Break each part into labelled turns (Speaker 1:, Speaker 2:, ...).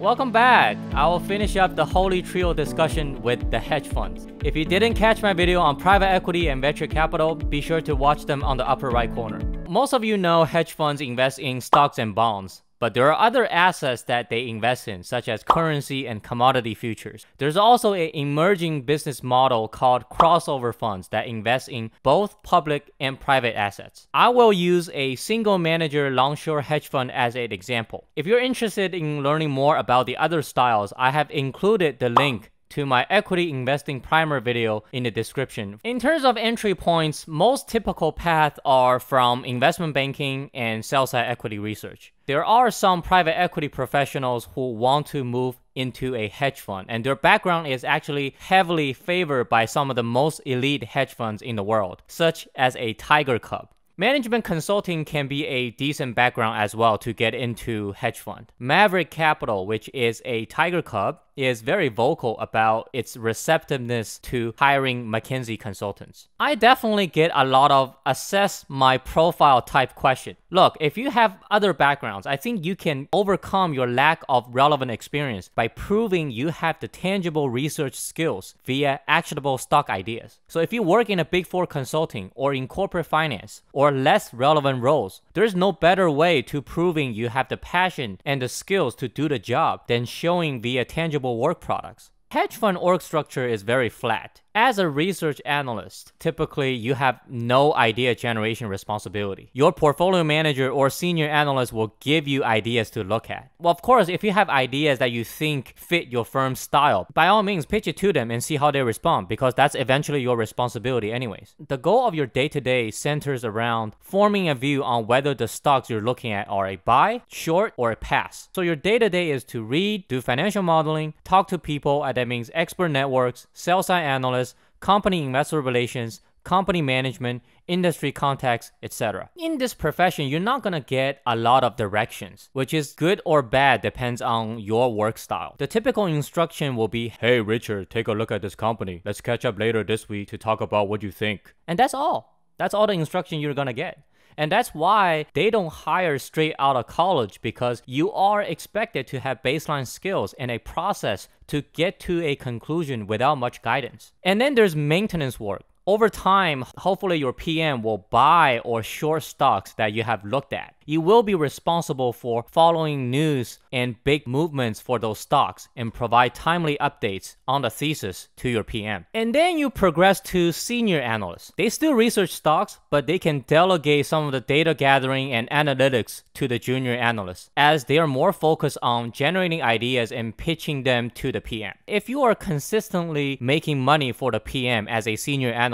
Speaker 1: Welcome back! I will finish up the Holy Trio discussion with the hedge funds. If you didn't catch my video on private equity and venture capital, be sure to watch them on the upper right corner. Most of you know hedge funds invest in stocks and bonds. But there are other assets that they invest in, such as currency and commodity futures. There's also an emerging business model called crossover funds that invest in both public and private assets. I will use a single manager long-short hedge fund as an example. If you're interested in learning more about the other styles, I have included the link to my equity investing primer video in the description. In terms of entry points, most typical paths are from investment banking and sell-side equity research. There are some private equity professionals who want to move into a hedge fund, and their background is actually heavily favored by some of the most elite hedge funds in the world, such as a Tiger Cub. Management consulting can be a decent background as well to get into hedge fund. Maverick Capital, which is a Tiger Cub, is very vocal about its receptiveness to hiring McKinsey consultants. I definitely get a lot of assess my profile type question. Look, if you have other backgrounds, I think you can overcome your lack of relevant experience by proving you have the tangible research skills via actionable stock ideas. So if you work in a big four consulting or in corporate finance or less relevant roles, there's no better way to proving you have the passion and the skills to do the job than showing via tangible work products. Hedge fund org structure is very flat. As a research analyst, typically you have no idea generation responsibility. Your portfolio manager or senior analyst will give you ideas to look at. Well, of course, if you have ideas that you think fit your firm's style, by all means pitch it to them and see how they respond because that's eventually your responsibility anyways. The goal of your day-to-day centers around forming a view on whether the stocks you're looking at are a buy, short, or a pass. So your day-to-day is to read, do financial modeling, talk to people, and that means expert networks, sell-side analysts, company investor relations, company management, industry contacts, etc. In this profession, you're not gonna get a lot of directions, which is good or bad depends on your work style. The typical instruction will be, hey Richard, take a look at this company. Let's catch up later this week to talk about what you think. And that's all. That's all the instruction you're gonna get. And that's why they don't hire straight out of college because you are expected to have baseline skills and a process to get to a conclusion without much guidance. And then there's maintenance work. Over time, hopefully your PM will buy or short stocks that you have looked at. You will be responsible for following news and big movements for those stocks and provide timely updates on the thesis to your PM. And then you progress to senior analysts. They still research stocks, but they can delegate some of the data gathering and analytics to the junior analysts as they are more focused on generating ideas and pitching them to the PM. If you are consistently making money for the PM as a senior analyst,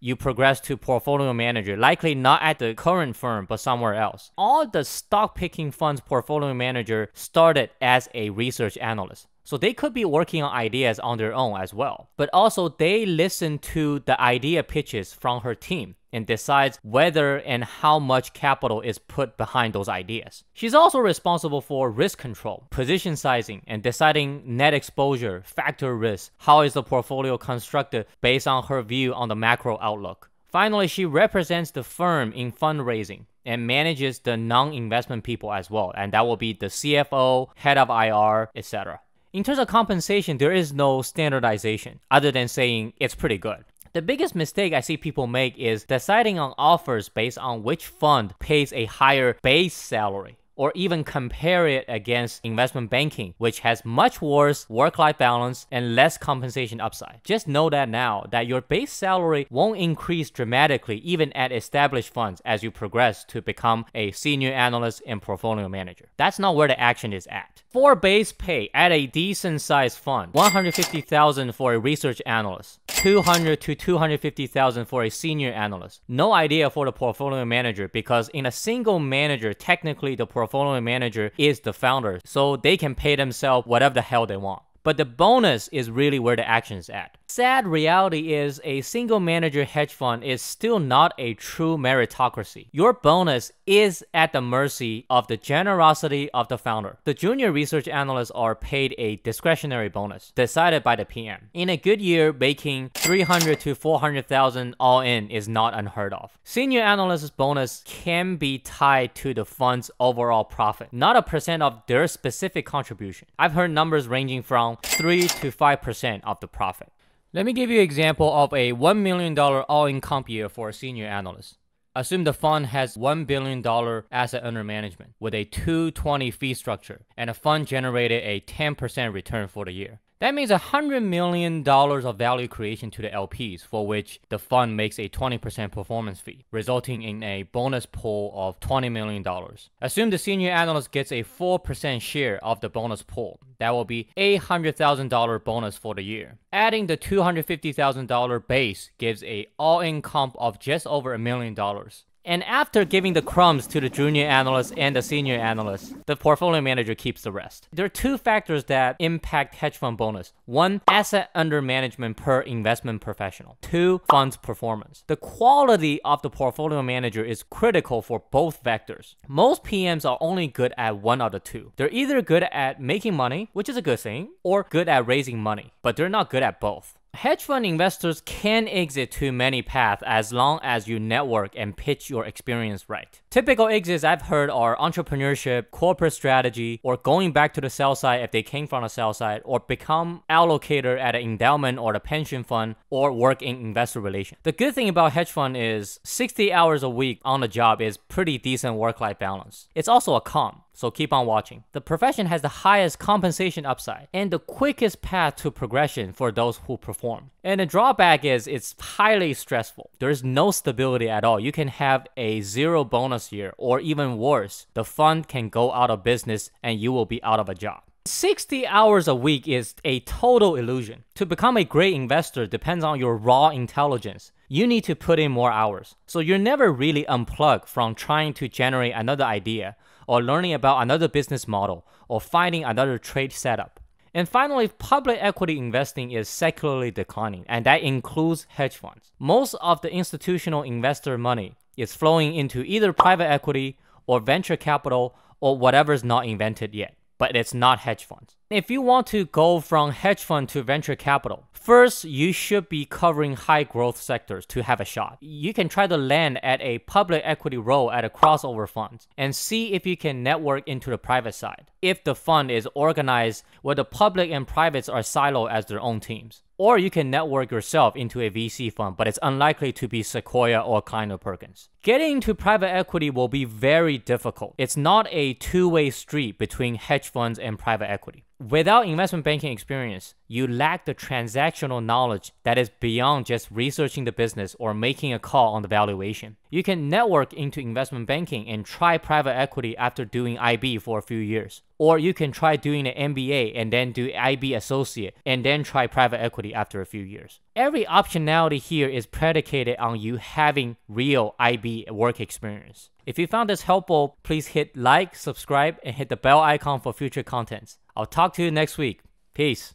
Speaker 1: you progress to portfolio manager, likely not at the current firm, but somewhere else. All the stock picking funds portfolio manager started as a research analyst. So they could be working on ideas on their own as well. But also they listen to the idea pitches from her team and decides whether and how much capital is put behind those ideas. She's also responsible for risk control, position sizing, and deciding net exposure, factor risk, how is the portfolio constructed based on her view on the macro outlook. Finally, she represents the firm in fundraising and manages the non-investment people as well, and that will be the CFO, head of IR, etc. In terms of compensation, there is no standardization other than saying it's pretty good. The biggest mistake I see people make is deciding on offers based on which fund pays a higher base salary or even compare it against investment banking, which has much worse work-life balance and less compensation upside. Just know that now that your base salary won't increase dramatically even at established funds as you progress to become a senior analyst and portfolio manager. That's not where the action is at. For base pay at a decent sized fund, 150,000 for a research analyst, 200 to 250,000 for a senior analyst. No idea for the portfolio manager because in a single manager, technically the portfolio manager is the founder, so they can pay themselves whatever the hell they want. But the bonus is really where the action is at. Sad reality is a single manager hedge fund is still not a true meritocracy. Your bonus is at the mercy of the generosity of the founder. The junior research analysts are paid a discretionary bonus decided by the PM. In a good year, making 300 to 400,000 all in is not unheard of. Senior analysts' bonus can be tied to the fund's overall profit, not a percent of their specific contribution. I've heard numbers ranging from 3 to 5% of the profit. Let me give you an example of a $1 million all-in comp year for a senior analyst. Assume the fund has $1 billion asset under management with a 220 fee structure and a fund generated a 10% return for the year. That means $100 million of value creation to the LPs, for which the fund makes a 20% performance fee, resulting in a bonus pool of $20 million. Assume the senior analyst gets a 4% share of the bonus pool. That will be $800,000 bonus for the year. Adding the $250,000 base gives a all-in comp of just over a million dollars. And after giving the crumbs to the junior analyst and the senior analyst, the portfolio manager keeps the rest. There are two factors that impact hedge fund bonus. One, asset under management per investment professional. Two, funds performance. The quality of the portfolio manager is critical for both vectors. Most PMs are only good at one of the two. They're either good at making money, which is a good thing, or good at raising money, but they're not good at both. Hedge fund investors can exit to many paths as long as you network and pitch your experience right. Typical exits I've heard are entrepreneurship, corporate strategy, or going back to the sell side if they came from the sell side, or become allocator at an endowment or a pension fund, or work in investor relations. The good thing about hedge fund is 60 hours a week on the job is pretty decent work-life balance. It's also a calm so keep on watching. The profession has the highest compensation upside and the quickest path to progression for those who perform. And the drawback is it's highly stressful. There's no stability at all. You can have a zero bonus year or even worse, the fund can go out of business and you will be out of a job. 60 hours a week is a total illusion. To become a great investor depends on your raw intelligence. You need to put in more hours. So you're never really unplugged from trying to generate another idea or learning about another business model, or finding another trade setup. And finally, public equity investing is secularly declining, and that includes hedge funds. Most of the institutional investor money is flowing into either private equity or venture capital or whatever's not invented yet, but it's not hedge funds. If you want to go from hedge fund to venture capital, First, you should be covering high growth sectors to have a shot. You can try to land at a public equity role at a crossover fund and see if you can network into the private side. If the fund is organized where the public and privates are siloed as their own teams. Or you can network yourself into a VC fund, but it's unlikely to be Sequoia or Kleiner Perkins. Getting into private equity will be very difficult. It's not a two-way street between hedge funds and private equity. Without investment banking experience, you lack the transactional knowledge that is beyond just researching the business or making a call on the valuation. You can network into investment banking and try private equity after doing IB for a few years. Or you can try doing an MBA and then do IB associate and then try private equity after a few years. Every optionality here is predicated on you having real IB work experience. If you found this helpful, please hit like, subscribe, and hit the bell icon for future contents. I'll talk to you next week. Peace.